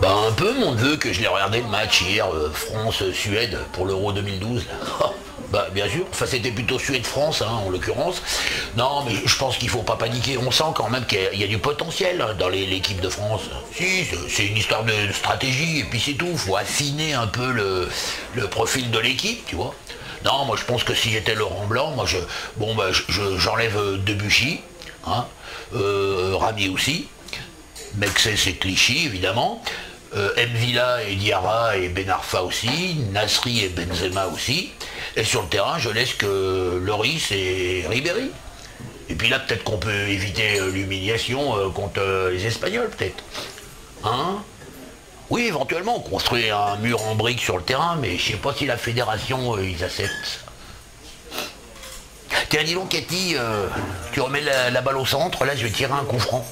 Bah un peu mon neveu que je l'ai regardé le match hier, euh, France-Suède pour l'Euro 2012. bah bien sûr, enfin c'était plutôt Suède-France hein, en l'occurrence. Non mais je pense qu'il faut pas paniquer, on sent quand même qu'il y, a du potentiel hein, dans l'équipe de France. Si, c'est une histoire de stratégie et puis c'est tout, faut affiner un peu le, profil de l'équipe, tu vois. Non, moi je pense que si j'étais Laurent Blanc, moi je bon bah j'enlève euh, Debuchy, hein, euh, Rami aussi, Mexès c'est Clichy évidemment, euh, Mvila et Diarra et Benarfa aussi, Nasri et Benzema aussi. Et sur le terrain, je laisse que Loris et Ribéry. Et puis là, peut-être qu'on peut éviter euh, l'humiliation contre les Espagnols, peut-être. Hein? Oui, éventuellement, construire un mur en briques sur le terrain, mais je sais pas si la fédération, ils acceptent. Tiens, dis donc, Cathy, tu remets la, balle au centre, là, je vais tirer un coup franc.